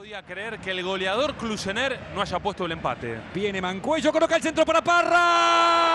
podía creer que el goleador Clusener no haya puesto el empate. Viene Mancuello, coloca el centro para Parra.